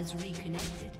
Has reconnected.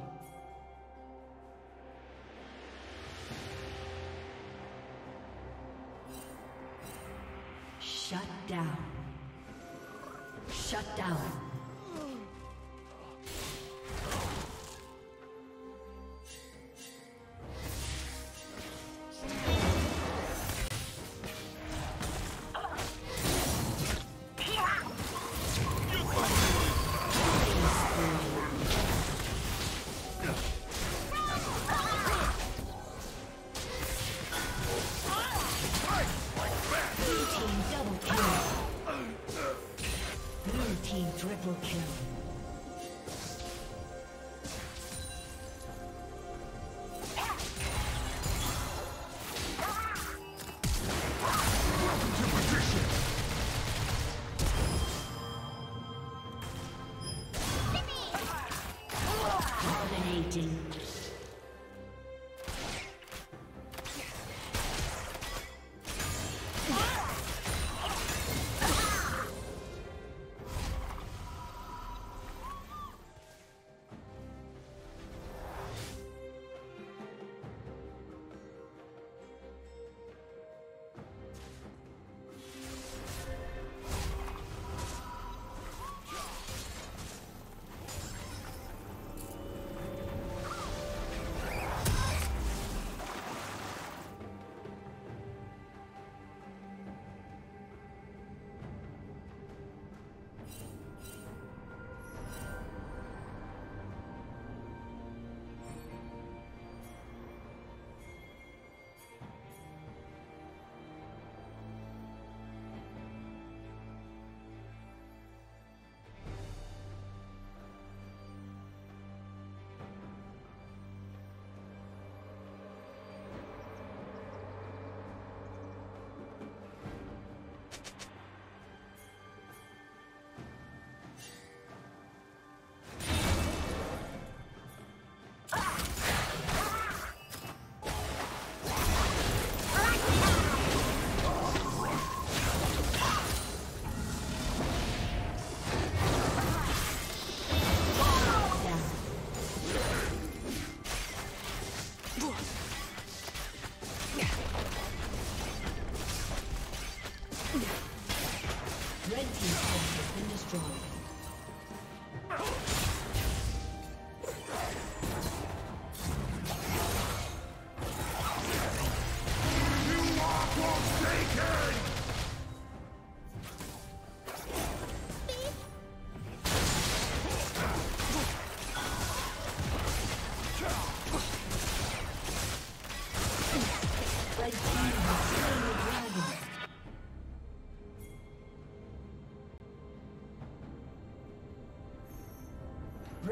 dominating.